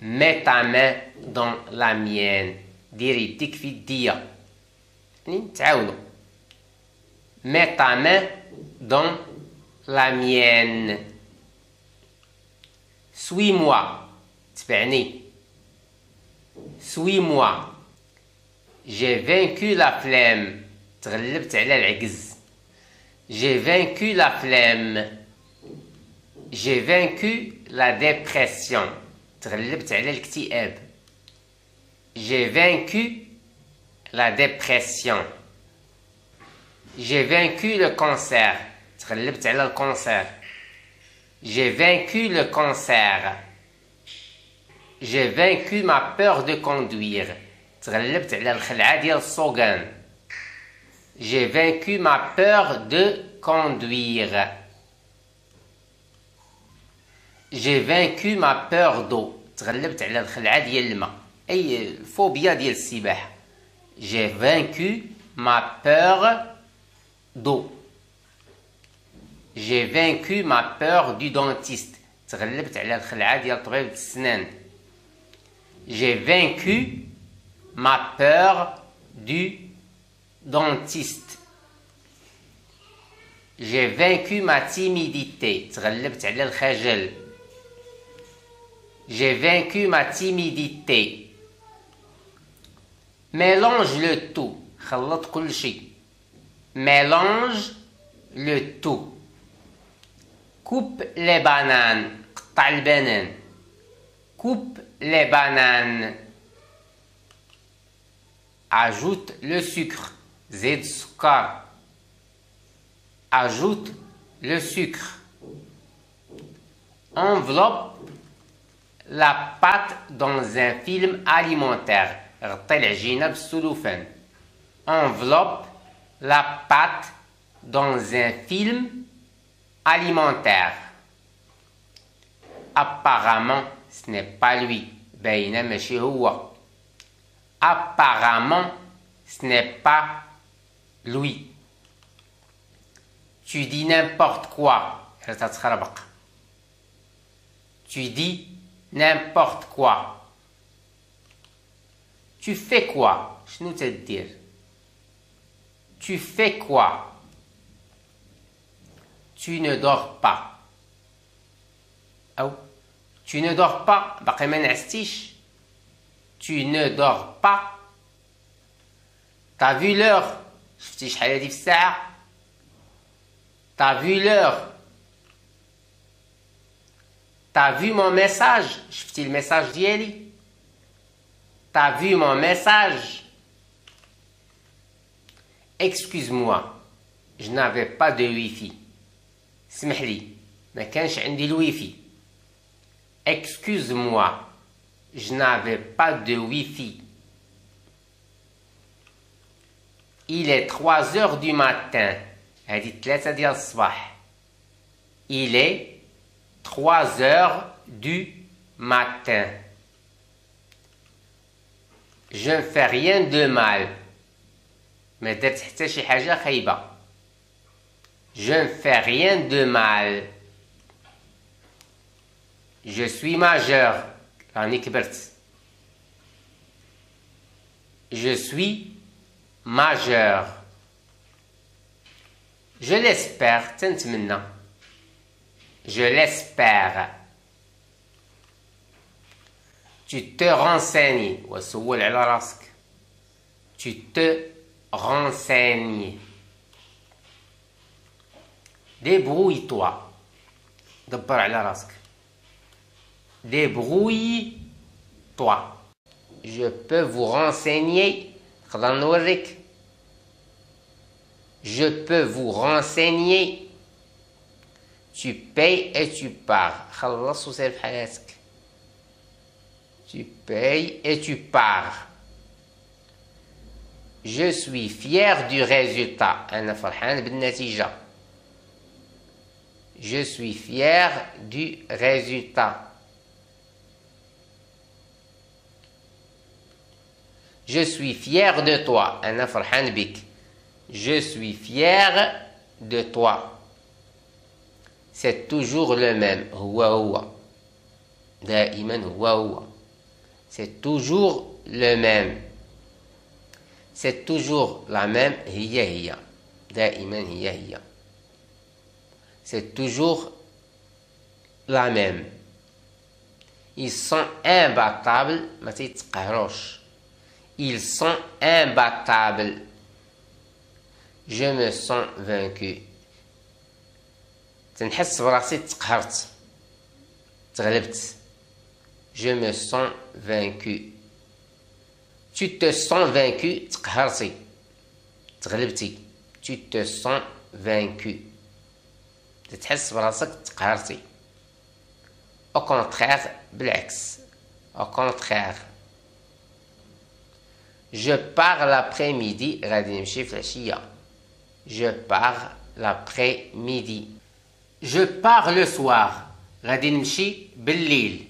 mets ta main dans la mienne دير يديك في يديا يعني تعاونوا mets ta main dans la mienne suis-moi تبعني suis-moi j'ai vaincu la flemme تغلبت على العجز j'ai vaincu la flemme j'ai vaincu la dépression تغلبت على الاكتئاب j'ai vaincu la dépression j'ai vaincu le cancer تغلبت على الكونسير j'ai vaincu le cancer j'ai vaincu ma peur de conduire تغلبت على الخلعة ديال السوغان j'ai vaincu ma peur de conduire j'ai vaincu ma peur d'eau تغلبت على الخلعة ديال الماء أي الفوبيا ديال السباحة j'ai vaincu ma peur d'eau j'ai vaincu ma peur du dentiste تغلبت على الخلعة ديال طبيبة السنان j'ai vaincu ma peur du dentiste j'ai vaincu ma timidité تغلبت على الخجل J'ai vaincu ma timidité. Mélange le tout. Mélange le tout. Coupe les bananes. Coupe les bananes. Ajoute le sucre. Ajoute le sucre. Enveloppe la pâte dans un film alimentaire. Enveloppe la pâte dans un film alimentaire. Apparemment, ce n'est pas lui. Apparemment, ce n'est pas lui. Tu dis n'importe quoi. Tu dis n'importe quoi. Tu fais quoi? Schnutzel dire. Tu fais quoi? Tu ne dors pas. Tu ne dors pas. Tu ne dors pas. T'as vu l'heure? T'as vu l'heure? t'as vu mon message شفتي الميساج ديالي t'as vu mon message excuse-moi je n'avais pas de wifi اسمح لي ما كانش عندي الويفي excuse-moi je n'avais pas de wifi il est 3 heures du matin هذه 3 ديال الصباح il est 3 heures du matin je ne fais rien de mal ما درت حتى شي حاجة خايبة je ne fais rien de mal je suis majeur راني كبرت je suis majeur je l'espère تنتمنى Je l'espère. Tu te renseignes. Tu te renseignes. Débrouille-toi. Débrouille-toi. Je peux vous renseigner. Je peux vous renseigner. Tu payes et tu pars. Tu payes et tu pars. Je suis fier du résultat. Je suis fier du résultat. Je suis fier de toi. Je suis fier de toi c'est toujours le même. C'est toujours le même. C'est toujours la même. C'est toujours la même. Ils sont imbattables. Ils sont imbattables. Je me sens vaincu. تنحس براسي تقهرت تغلبت je me sens vaincu tu te sens vaincu تقهرتي تغلبتي tu te sens vaincu تتحس براسك تقهرتي au contraire بالعكس au contraire je pars l'après-midi غادي نمشي في العشيه je pars l'après-midi je pars le soir غادي نمشي بالليل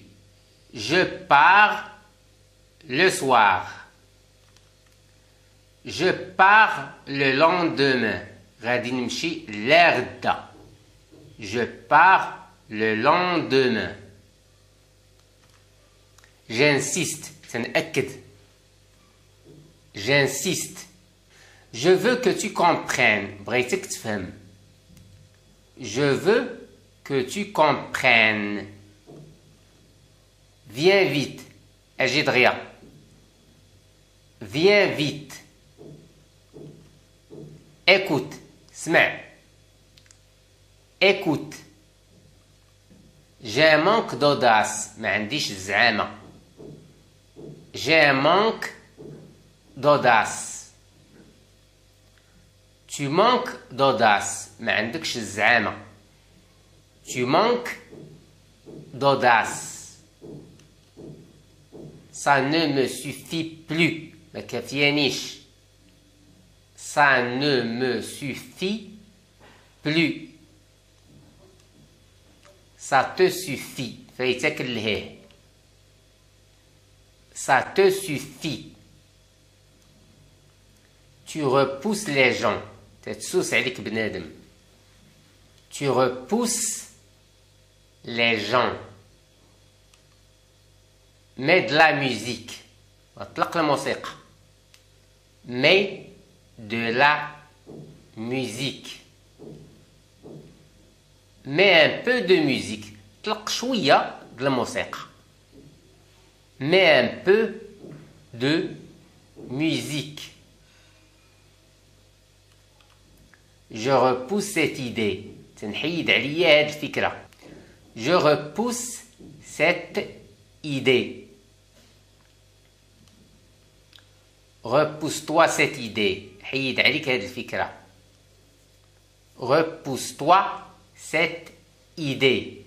je pars le soir je pars le lendemain غادي نمشي l'herda je pars le lendemain j'insiste تنأكد j'insiste je veux que tu comprennes بغيتك تفهم je veux que tu comprennes. Viens vite. rien. Viens vite. Écoute. Sma. Écoute. J'ai un manque d'audace. J'ai un manque d'audace Tu manques d'audace ما عندكش الزعامة tu manques d'audace ça ne me suffit plus ما كافيانيش ça ne me suffit plus ça te suffit فايتك الهي ça te suffit tu repousses les gens tu repousses les gens. Mets de la musique. Mets de la musique. Mets un peu de musique. De la mets un peu de musique Je repousse cette idée. Je repousse cette idée. Repousse-toi cette idée. Repousse-toi cette idée.